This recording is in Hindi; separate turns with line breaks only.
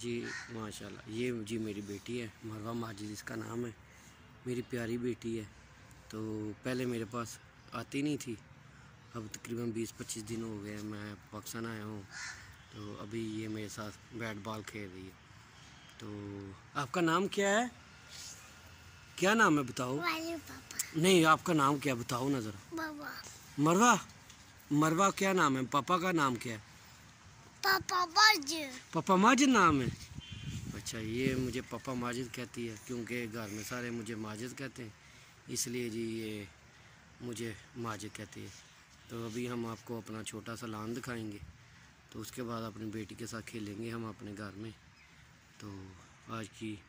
जी माशाल्लाह। ये जी मेरी बेटी है मरवा माजिद इसका नाम है। मेरी प्यारी बेटी है। तो पहले मेरे पास आती नहीं थी। अब तकरीबन 20-25 दिन हो गए मैं पाकिस्तान आया हूँ। तो अभी ये मेरे साथ बैट बॉल खेल रही है। तो आपका नाम क्या है? क्या नाम है बताओ?
पापा।
नहीं आपका नाम क्या बताओ ना ज़रा। मरवा? मरवा क्या नाम है? पापा का नाम क्या है?
पापा माजिद
पापा माजिद नाम है? अच्छा ये मुझे पापा माजिद कहती है, क्योंकि घर में सारे मुझे माजिद कहते हैं। इसलिए जी ये मुझे माजिद कहती है। तो अभी हम आपको अपना छोटा सा लान दिखाएँगे। तो उसके बाद अपनी बेटी के साथ खेलेंगे हम अपने घर में। तो आज की